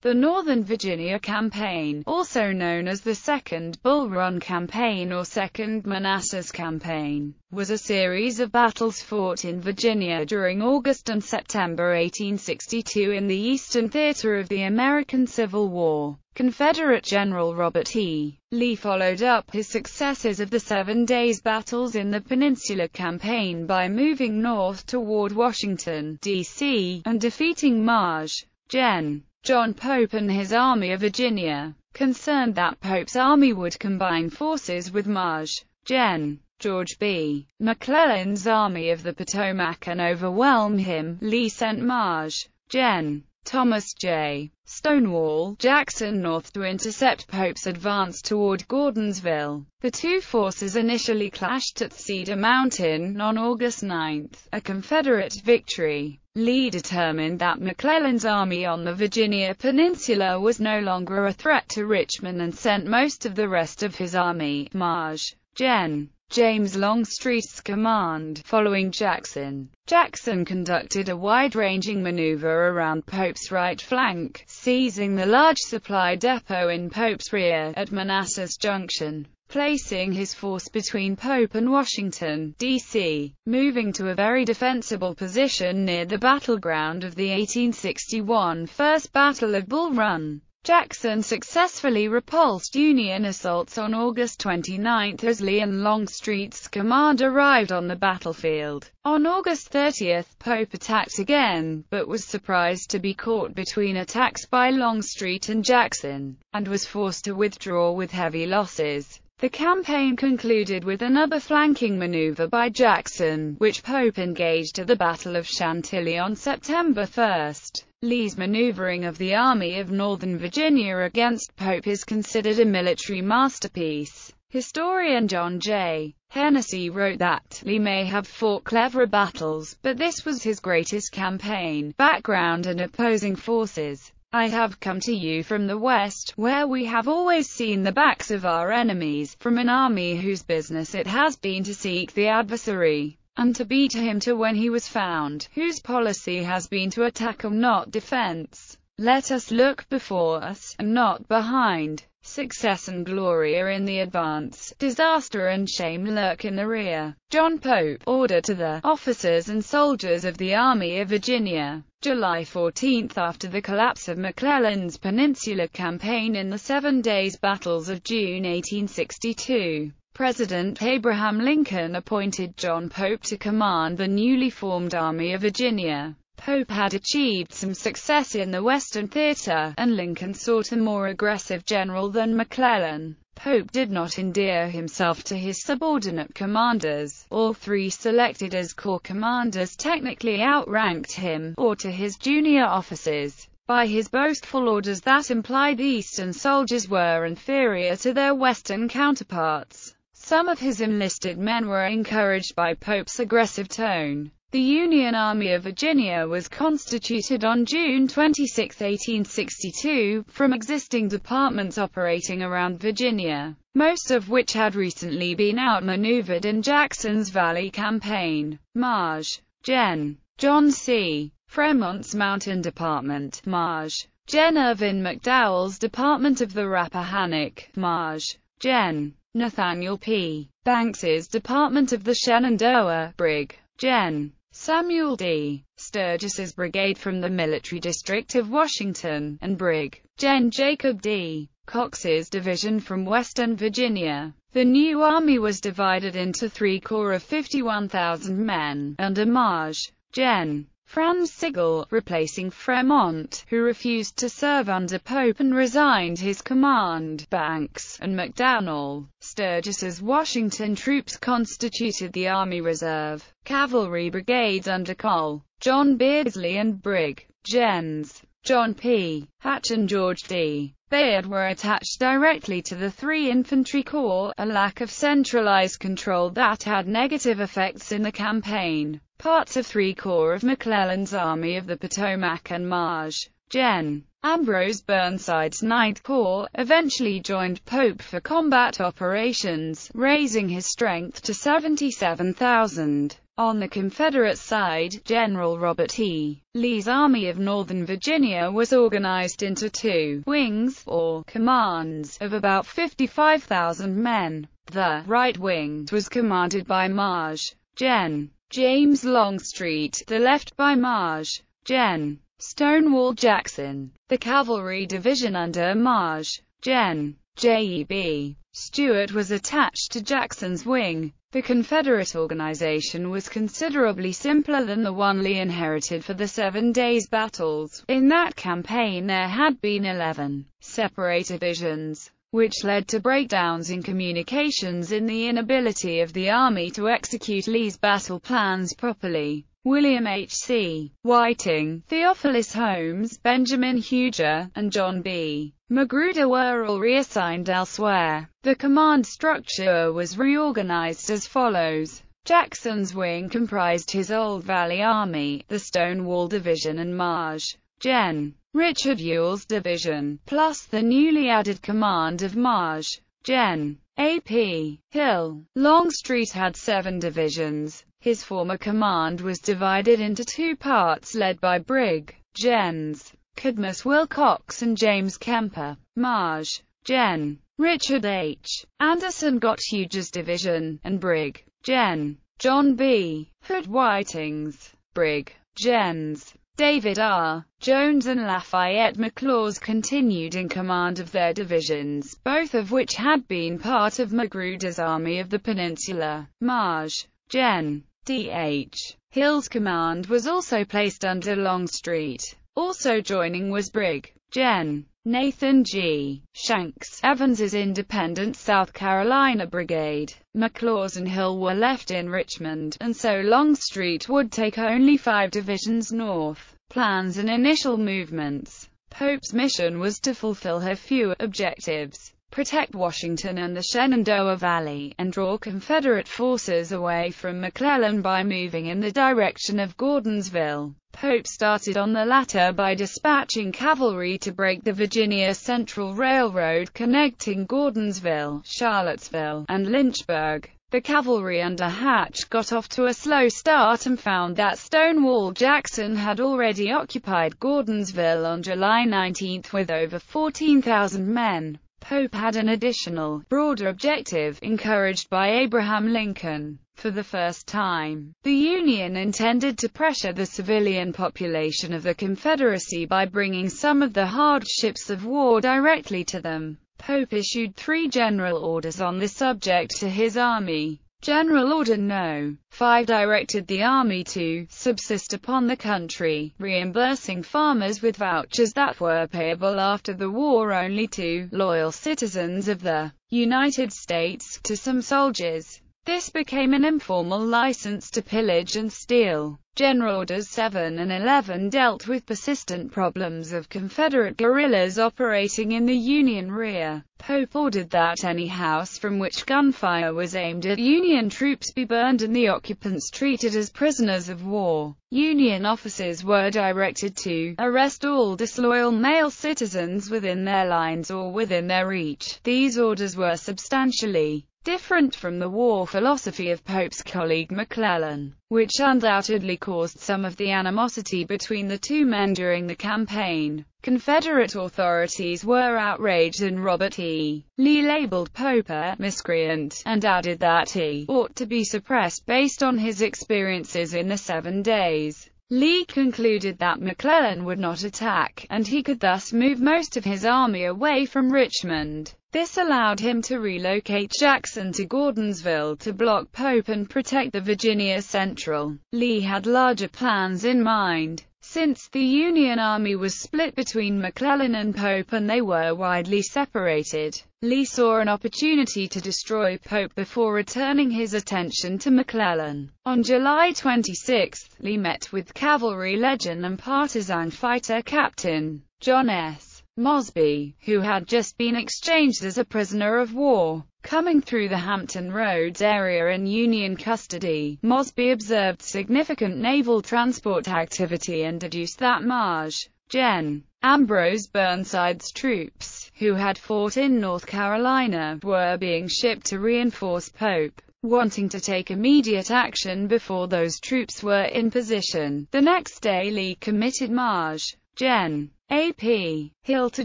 The Northern Virginia Campaign, also known as the Second Bull Run Campaign or Second Manassas Campaign, was a series of battles fought in Virginia during August and September 1862 in the Eastern Theater of the American Civil War. Confederate General Robert E. Lee followed up his successes of the Seven Days Battles in the Peninsula Campaign by moving north toward Washington, D.C., and defeating Maj. Gen. John Pope and his Army of Virginia. Concerned that Pope's army would combine forces with Maj. Gen. George B. McClellan's Army of the Potomac and overwhelm him, Lee sent Maj. Gen. Thomas J. Stonewall Jackson north to intercept Pope's advance toward Gordonsville. The two forces initially clashed at Cedar Mountain on August 9, a Confederate victory. Lee determined that McClellan's army on the Virginia Peninsula was no longer a threat to Richmond and sent most of the rest of his army, Maj. Gen. James Longstreet's command, following Jackson. Jackson conducted a wide-ranging maneuver around Pope's right flank, seizing the large supply depot in Pope's rear, at Manassas Junction placing his force between Pope and Washington, D.C., moving to a very defensible position near the battleground of the 1861 First Battle of Bull Run. Jackson successfully repulsed Union assaults on August 29 as Lee and Longstreet's command arrived on the battlefield. On August 30, Pope attacked again, but was surprised to be caught between attacks by Longstreet and Jackson, and was forced to withdraw with heavy losses. The campaign concluded with another flanking maneuver by Jackson, which Pope engaged at the Battle of Chantilly on September 1. Lee's maneuvering of the Army of Northern Virginia against Pope is considered a military masterpiece. Historian John J. Hennessy wrote that, Lee may have fought cleverer battles, but this was his greatest campaign, background and opposing forces. I have come to you from the West, where we have always seen the backs of our enemies, from an army whose business it has been to seek the adversary and to beat him to when he was found, whose policy has been to attack and not defense. Let us look before us, and not behind. Success and glory are in the advance, disaster and shame lurk in the rear. John Pope, order to the officers and soldiers of the Army of Virginia. July 14 After the collapse of McClellan's Peninsula Campaign in the Seven Days Battles of June 1862, President Abraham Lincoln appointed John Pope to command the newly formed Army of Virginia. Pope had achieved some success in the Western Theater, and Lincoln sought a more aggressive general than McClellan. Pope did not endear himself to his subordinate commanders. All three selected as corps commanders technically outranked him, or to his junior officers by his boastful orders that implied Eastern soldiers were inferior to their Western counterparts. Some of his enlisted men were encouraged by Pope's aggressive tone. The Union Army of Virginia was constituted on June 26, 1862, from existing departments operating around Virginia, most of which had recently been outmaneuvered in Jackson's Valley Campaign. Maj. Gen. John C. Fremont's Mountain Department, Maj. Gen. Irvin McDowell's Department of the Rappahannock, Maj. Gen. Nathaniel P. Banks's Department of the Shenandoah, Brig. Gen. Samuel D. Sturgis's brigade from the Military District of Washington, and Brig. Gen. Jacob D. Cox's division from Western Virginia. The new army was divided into three corps of 51,000 men, under Maj. Gen. Franz Sigel, replacing Fremont, who refused to serve under Pope and resigned his command. Banks and McDowell, Sturgis's Washington troops constituted the Army Reserve. Cavalry brigades under Col. John Beardsley and Brig. Gens. John P. Hatch and George D. Bayard were attached directly to the three infantry corps, a lack of centralized control that had negative effects in the campaign. Parts of three corps of McClellan's Army of the Potomac and Maj. Gen. Ambrose Burnside's Ninth Corps, eventually joined Pope for combat operations, raising his strength to 77,000. On the Confederate side, General Robert E. Lee's Army of Northern Virginia was organized into two wings, or commands, of about 55,000 men. The right wing was commanded by Maj. Gen. James Longstreet, the left by Maj. Gen. Stonewall Jackson. The cavalry division under Maj. Gen. J.E.B. Stuart was attached to Jackson's wing. The Confederate organization was considerably simpler than the one Lee inherited for the Seven Days Battles. In that campaign there had been 11 separate divisions, which led to breakdowns in communications and the inability of the Army to execute Lee's battle plans properly. William H. C. Whiting, Theophilus Holmes, Benjamin Huger, and John B. Magruder were all reassigned elsewhere. The command structure was reorganized as follows. Jackson's wing comprised his Old Valley Army, the Stonewall Division and Maj. Gen. Richard Ewell's division, plus the newly added command of Maj. Gen. A.P. Hill. Longstreet had seven divisions. His former command was divided into two parts led by Brig. Gens. Cadmus Wilcox and James Kemper. Maj. Gen. Richard H. Anderson got Huger's division, and Brig. Gen. John B. Hood Whiting's. Brig. Gens. David R. Jones and Lafayette McLaws continued in command of their divisions, both of which had been part of Magruder's Army of the Peninsula. Maj. Gen. D.H. Hill's command was also placed under Longstreet. Also joining was Brig. Gen. Nathan G. Shanks, Evans's Independent South Carolina Brigade. McLaws and Hill were left in Richmond, and so Longstreet would take only five divisions north. Plans and initial movements Pope's mission was to fulfill her few objectives protect Washington and the Shenandoah Valley, and draw Confederate forces away from McClellan by moving in the direction of Gordonsville. Pope started on the latter by dispatching cavalry to break the Virginia Central Railroad connecting Gordonsville, Charlottesville, and Lynchburg. The cavalry under Hatch got off to a slow start and found that Stonewall Jackson had already occupied Gordonsville on July 19 with over 14,000 men. Pope had an additional, broader objective, encouraged by Abraham Lincoln. For the first time, the Union intended to pressure the civilian population of the Confederacy by bringing some of the hardships of war directly to them. Pope issued three general orders on this subject to his army. General Order No. 5 directed the Army to subsist upon the country, reimbursing farmers with vouchers that were payable after the war only to loyal citizens of the United States, to some soldiers. This became an informal license to pillage and steal. General Orders 7 and 11 dealt with persistent problems of Confederate guerrillas operating in the Union rear. Pope ordered that any house from which gunfire was aimed at Union troops be burned and the occupants treated as prisoners of war. Union officers were directed to arrest all disloyal male citizens within their lines or within their reach. These orders were substantially different from the war philosophy of Pope's colleague McClellan, which undoubtedly caused some of the animosity between the two men during the campaign. Confederate authorities were outraged and Robert E. Lee labeled Pope a miscreant, and added that he ought to be suppressed based on his experiences in the Seven Days. Lee concluded that McClellan would not attack, and he could thus move most of his army away from Richmond. This allowed him to relocate Jackson to Gordonsville to block Pope and protect the Virginia Central. Lee had larger plans in mind. Since the Union Army was split between McClellan and Pope and they were widely separated, Lee saw an opportunity to destroy Pope before returning his attention to McClellan. On July 26, Lee met with cavalry legend and partisan fighter Captain John S. Mosby, who had just been exchanged as a prisoner of war. Coming through the Hampton Roads area in Union custody, Mosby observed significant naval transport activity and deduced that Maj. Gen. Ambrose Burnside's troops, who had fought in North Carolina, were being shipped to reinforce Pope. wanting to take immediate action before those troops were in position. The next day Lee committed Maj. Gen. A.P. Hill to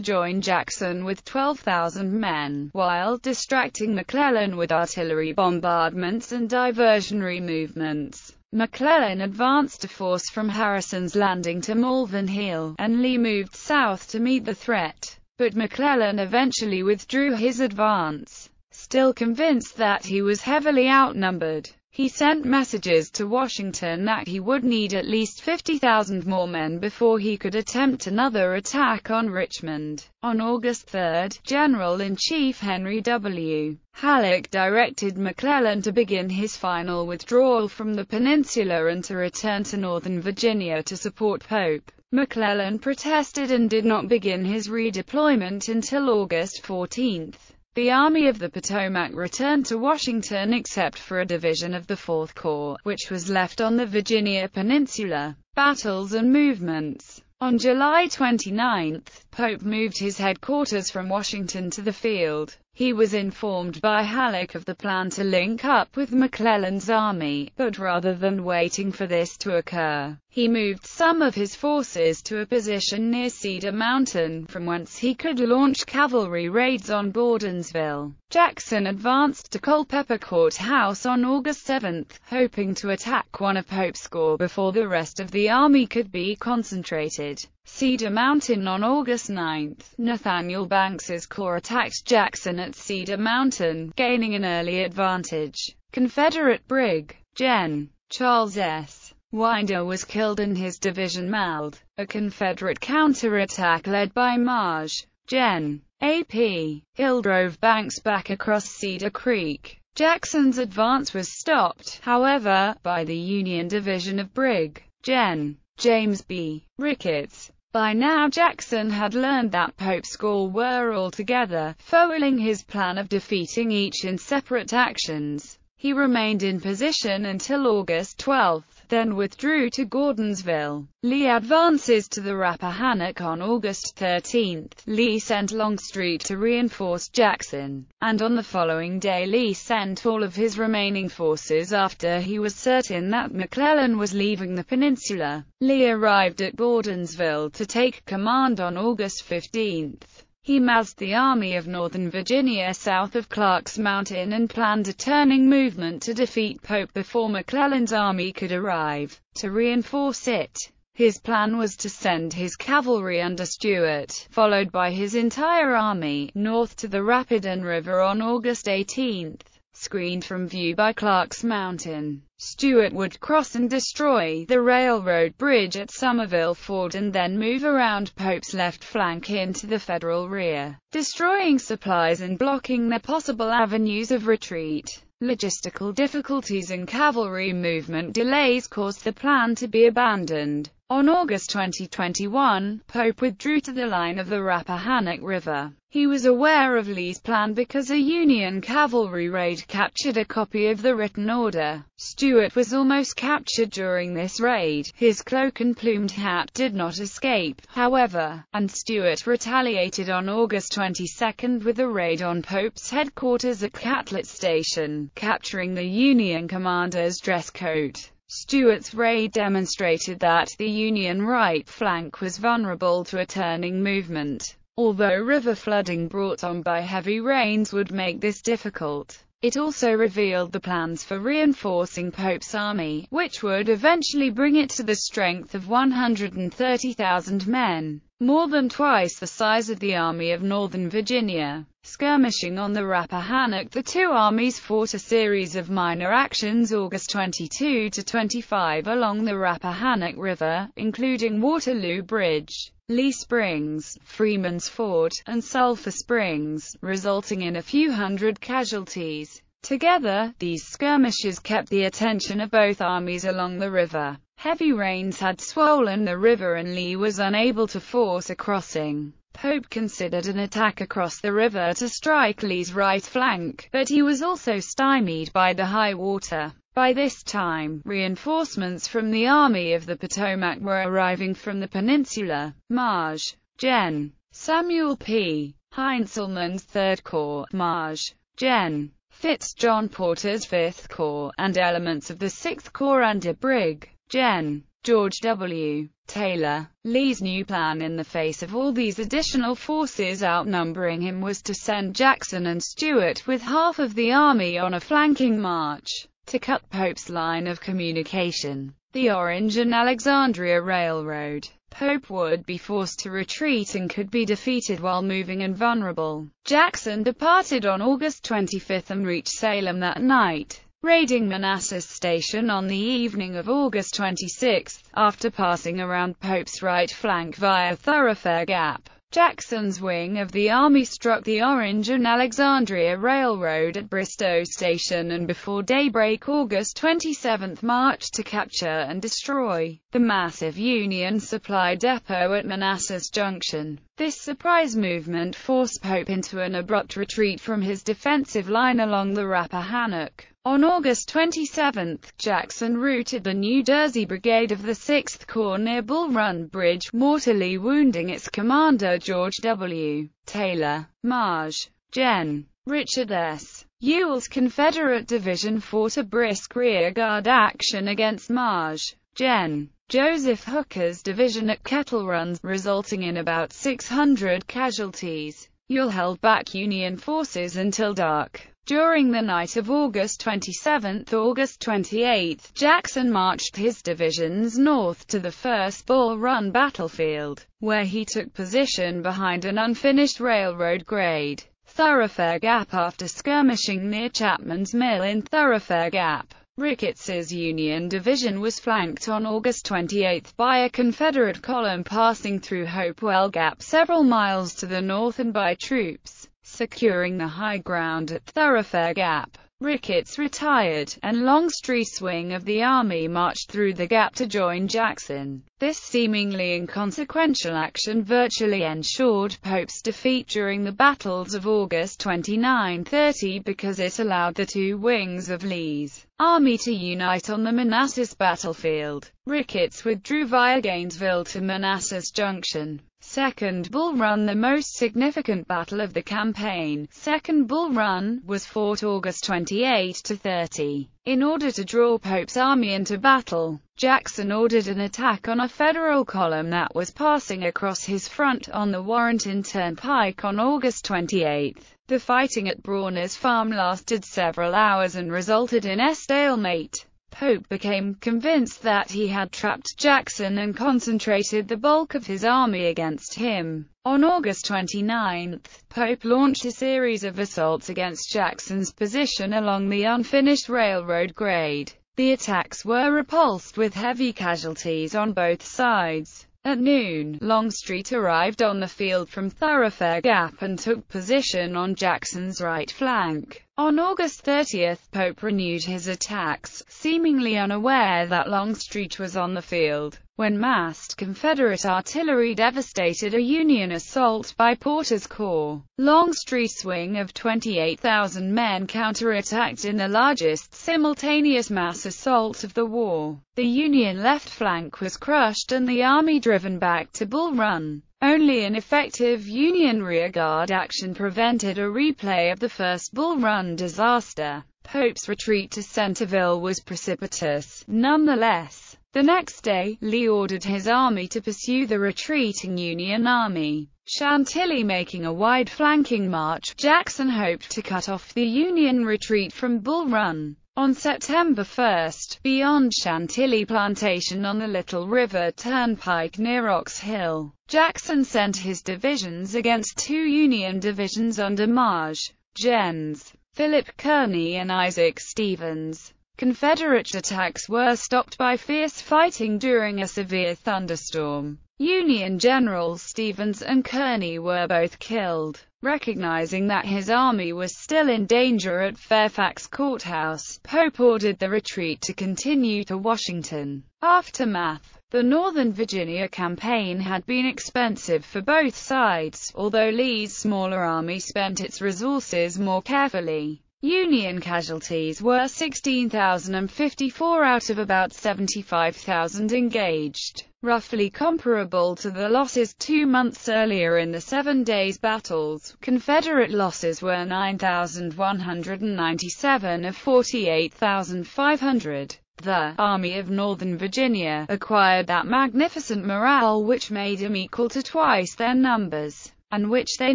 join Jackson with 12,000 men, while distracting McClellan with artillery bombardments and diversionary movements. McClellan advanced a force from Harrison's Landing to Malvern Hill, and Lee moved south to meet the threat. But McClellan eventually withdrew his advance. Still convinced that he was heavily outnumbered, he sent messages to Washington that he would need at least 50,000 more men before he could attempt another attack on Richmond. On August 3, General-in-Chief Henry W. Halleck directed McClellan to begin his final withdrawal from the peninsula and to return to Northern Virginia to support Pope. McClellan protested and did not begin his redeployment until August 14. The Army of the Potomac returned to Washington except for a division of the Fourth Corps, which was left on the Virginia Peninsula. Battles and movements On July 29, Pope moved his headquarters from Washington to the field. He was informed by Halleck of the plan to link up with McClellan's army, but rather than waiting for this to occur, he moved some of his forces to a position near Cedar Mountain, from whence he could launch cavalry raids on Gordonsville. Jackson advanced to Culpeper Court House on August 7, hoping to attack one of Pope's corps before the rest of the army could be concentrated. Cedar Mountain on August 9, Nathaniel Banks's corps attacked Jackson at Cedar Mountain, gaining an early advantage. Confederate Brig. Gen. Charles S. Winder was killed and his division mauled. A Confederate counterattack led by Maj. Gen. A.P. Hill drove Banks back across Cedar Creek. Jackson's advance was stopped, however, by the Union division of Brig. Gen. James B. Ricketts. By now Jackson had learned that Pope's corps were all together, foiling his plan of defeating each in separate actions. He remained in position until August 12, then withdrew to Gordonsville. Lee advances to the Rappahannock on August 13. Lee sent Longstreet to reinforce Jackson, and on the following day Lee sent all of his remaining forces after he was certain that McClellan was leaving the peninsula. Lee arrived at Gordonsville to take command on August 15. He massed the Army of Northern Virginia south of Clark's Mountain and planned a turning movement to defeat Pope before McClellan's army could arrive. To reinforce it, his plan was to send his cavalry under Stuart, followed by his entire army, north to the Rapidan River on August 18 screened from view by Clark's Mountain. Stuart would cross and destroy the railroad bridge at Somerville Ford and then move around Pope's left flank into the Federal rear, destroying supplies and blocking their possible avenues of retreat. Logistical difficulties and cavalry movement delays caused the plan to be abandoned. On August 2021, Pope withdrew to the line of the Rappahannock River. He was aware of Lee's plan because a Union cavalry raid captured a copy of the written order. Stuart was almost captured during this raid. His cloak and plumed hat did not escape, however, and Stuart retaliated on August 22 with a raid on Pope's headquarters at Catlett Station, capturing the Union commander's dress coat. Stuart's raid demonstrated that the Union right flank was vulnerable to a turning movement. Although river flooding brought on by heavy rains would make this difficult, it also revealed the plans for reinforcing Pope's army, which would eventually bring it to the strength of 130,000 men, more than twice the size of the Army of Northern Virginia. Skirmishing on the Rappahannock the two armies fought a series of minor actions August 22 to 25 along the Rappahannock River, including Waterloo Bridge, Lee Springs, Freeman's Ford, and Sulphur Springs, resulting in a few hundred casualties. Together, these skirmishes kept the attention of both armies along the river. Heavy rains had swollen the river and Lee was unable to force a crossing. Pope considered an attack across the river to strike Lee's right flank, but he was also stymied by the high water. By this time, reinforcements from the Army of the Potomac were arriving from the peninsula. Maj. Gen. Samuel P. Heintzelman's Third Corps, Maj. Gen. Fitz John Porter's 5th Corps, and elements of the 6th Corps under Brig. Gen. George W. Taylor. Lee's new plan in the face of all these additional forces outnumbering him was to send Jackson and Stuart with half of the army on a flanking march to cut Pope's line of communication, the Orange and Alexandria Railroad. Pope would be forced to retreat and could be defeated while moving and vulnerable. Jackson departed on August 25 and reached Salem that night, raiding Manassas Station on the evening of August 26, after passing around Pope's right flank via Thoroughfare Gap. Jackson's wing of the army struck the Orange and Alexandria Railroad at Bristow Station and before daybreak August 27 marched to capture and destroy the massive Union supply depot at Manassas Junction. This surprise movement forced Pope into an abrupt retreat from his defensive line along the Rappahannock. On August 27, Jackson routed the New Jersey Brigade of the 6th Corps near Bull Run Bridge, mortally wounding its commander George W. Taylor. Marge. Gen. Richard S. Ewell's Confederate division fought a brisk rearguard action against Marge. Gen. Joseph Hooker's division at Kettle Run, resulting in about 600 casualties. Ewell held back Union forces until dark. During the night of August 27 August 28, Jackson marched his divisions north to the First Bull Run battlefield, where he took position behind an unfinished railroad grade, Thoroughfare Gap after skirmishing near Chapman's Mill in Thoroughfare Gap. Ricketts's Union Division was flanked on August 28 by a Confederate column passing through Hopewell Gap several miles to the north and by troops securing the high ground at Thoroughfare Gap. Ricketts retired, and Longstreet's wing of the army marched through the gap to join Jackson. This seemingly inconsequential action virtually ensured Pope's defeat during the battles of August 29-30 because it allowed the two wings of Lee's army to unite on the Manassas battlefield. Ricketts withdrew via Gainesville to Manassas Junction. Second Bull Run The most significant battle of the campaign, Second Bull Run, was fought August 28 to 30. In order to draw Pope's army into battle, Jackson ordered an attack on a Federal column that was passing across his front on the Warrenton Turnpike on August 28. The fighting at Brawner's Farm lasted several hours and resulted in a stalemate. Pope became convinced that he had trapped Jackson and concentrated the bulk of his army against him. On August 29, Pope launched a series of assaults against Jackson's position along the unfinished railroad grade. The attacks were repulsed with heavy casualties on both sides. At noon, Longstreet arrived on the field from Thoroughfare Gap and took position on Jackson's right flank. On August 30, Pope renewed his attacks, seemingly unaware that Longstreet was on the field, when massed Confederate artillery devastated a Union assault by Porter's Corps. Longstreet's wing of 28,000 men counterattacked in the largest simultaneous mass assault of the war. The Union left flank was crushed and the army driven back to Bull Run. Only an effective Union rearguard action prevented a replay of the first Bull Run disaster. Pope's retreat to Centreville was precipitous, nonetheless. The next day, Lee ordered his army to pursue the retreating Union army. Chantilly making a wide flanking march, Jackson hoped to cut off the Union retreat from Bull Run. On September 1, beyond Chantilly Plantation on the Little River Turnpike near Ox Hill, Jackson sent his divisions against two Union divisions under Marge, Gens, Philip Kearny and Isaac Stevens. Confederate attacks were stopped by fierce fighting during a severe thunderstorm. Union Generals Stevens and Kearny were both killed. Recognizing that his army was still in danger at Fairfax Courthouse, Pope ordered the retreat to continue to Washington. Aftermath The Northern Virginia campaign had been expensive for both sides, although Lee's smaller army spent its resources more carefully. Union casualties were 16,054 out of about 75,000 engaged, roughly comparable to the losses two months earlier in the Seven Days Battles. Confederate losses were 9,197 of 48,500. The Army of Northern Virginia acquired that magnificent morale which made them equal to twice their numbers, and which they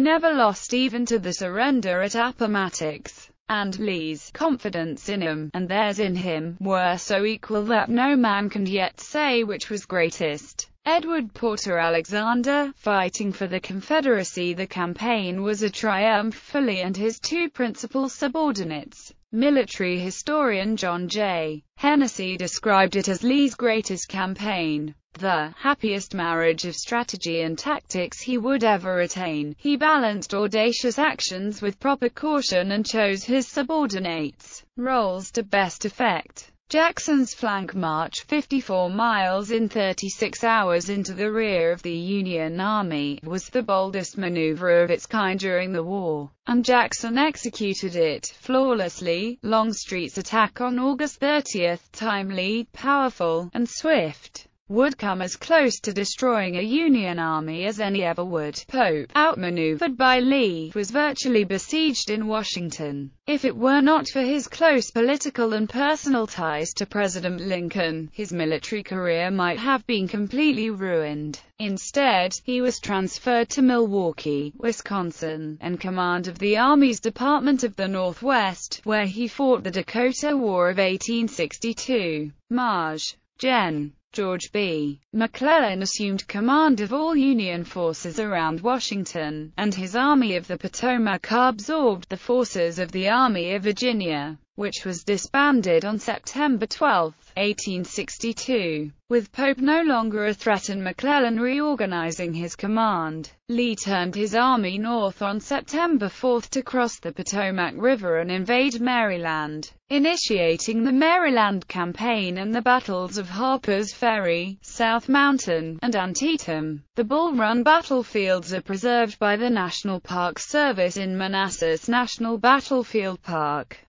never lost even to the surrender at Appomattox and Lee's confidence in him, and theirs in him, were so equal that no man can yet say which was greatest. Edward Porter Alexander, fighting for the Confederacy the campaign was a triumph for Lee and his two principal subordinates. Military historian John J. Hennessy described it as Lee's greatest campaign the happiest marriage of strategy and tactics he would ever attain. He balanced audacious actions with proper caution and chose his subordinates' roles to best effect. Jackson's flank march 54 miles in 36 hours into the rear of the Union Army was the boldest maneuver of its kind during the war, and Jackson executed it flawlessly. Longstreet's attack on August 30, timely, powerful, and swift, would come as close to destroying a Union army as any ever would. Pope, outmaneuvered by Lee, was virtually besieged in Washington. If it were not for his close political and personal ties to President Lincoln, his military career might have been completely ruined. Instead, he was transferred to Milwaukee, Wisconsin, and command of the Army's Department of the Northwest, where he fought the Dakota War of 1862. Maj. Gen. George B. McClellan assumed command of all Union forces around Washington, and his Army of the Potomac absorbed the forces of the Army of Virginia, which was disbanded on September 12, 1862. With Pope no longer a threat and McClellan reorganizing his command, Lee turned his army north on September 4 to cross the Potomac River and invade Maryland, initiating the Maryland Campaign and the battles of Harper's Ferry, South Mountain, and Antietam. The Bull Run battlefields are preserved by the National Park Service in Manassas National Battlefield Park.